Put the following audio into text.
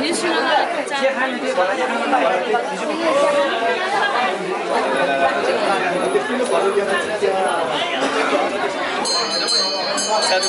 年収の Satu